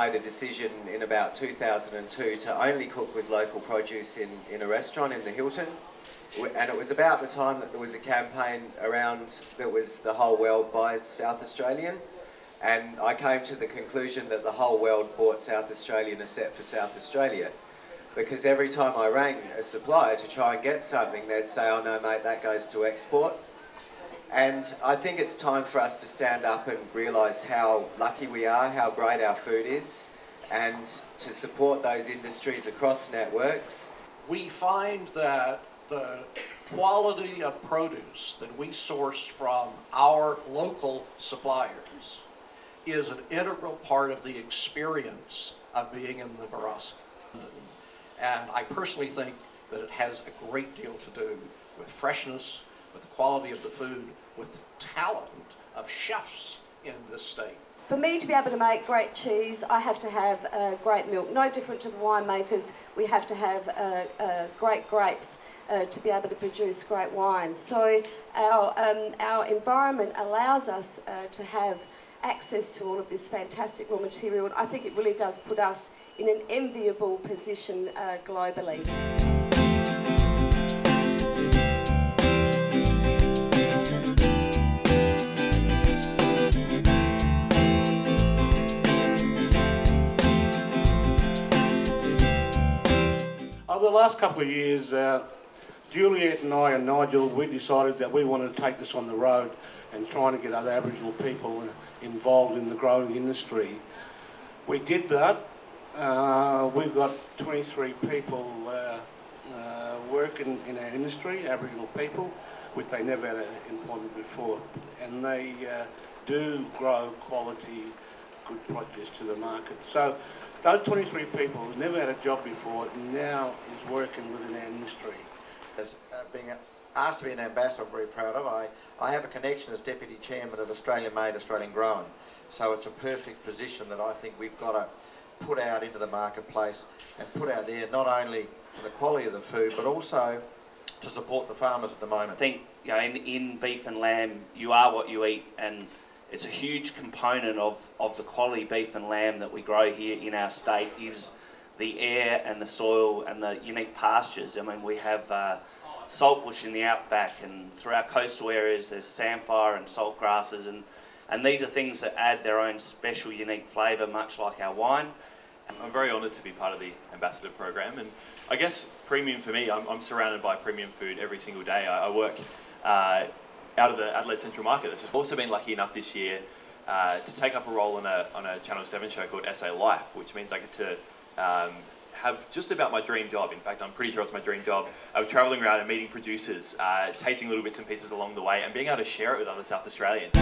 made a decision in about 2002 to only cook with local produce in, in a restaurant in the Hilton. And it was about the time that there was a campaign around that was the whole world buys South Australian. And I came to the conclusion that the whole world bought South Australian except for South Australia. Because every time I rang a supplier to try and get something, they'd say, oh no mate, that goes to export. And I think it's time for us to stand up and realise how lucky we are, how great our food is, and to support those industries across networks. We find that the quality of produce that we source from our local suppliers is an integral part of the experience of being in the Barossa. And I personally think that it has a great deal to do with freshness, with the quality of the food, with the talent of chefs in this state. For me to be able to make great cheese, I have to have uh, great milk. No different to the winemakers, we have to have uh, uh, great grapes uh, to be able to produce great wine. So our, um, our environment allows us uh, to have access to all of this fantastic raw material. I think it really does put us in an enviable position uh, globally. Over the last couple of years, uh, Juliet and I and Nigel, we decided that we wanted to take this on the road and trying to get other Aboriginal people involved in the growing industry. We did that. Uh, we've got 23 people uh, uh, working in our industry, Aboriginal people, which they never had employment before. And they uh, do grow quality, good produce to the market. So those 23 people who never had a job before now is working within our industry. As uh, being asked to be an ambassador, I'm very proud of. I, I have a connection as Deputy Chairman of Australian Made, Australian Grown. So it's a perfect position that I think we've got to put out into the marketplace and put out there not only for the quality of the food, but also to support the farmers at the moment. I think you know, in, in beef and lamb, you are what you eat, and it's a huge component of, of the quality beef and lamb that we grow here in our state is the air and the soil and the unique pastures. I mean, we have uh, saltbush in the outback and through our coastal areas there's samphire and salt grasses and, and these are things that add their own special unique flavour much like our wine. I'm very honoured to be part of the ambassador program and I guess premium for me, I'm, I'm surrounded by premium food every single day. I, I work uh, out of the Adelaide Central Market. I've also been lucky enough this year uh, to take up a role on a, on a Channel 7 show called SA Life, which means I get to um, have just about my dream job. In fact, I'm pretty sure it's my dream job of travelling around and meeting producers, uh, tasting little bits and pieces along the way, and being able to share it with other South Australians.